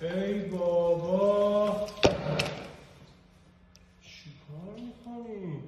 ای بابا چیکار می‌کنی؟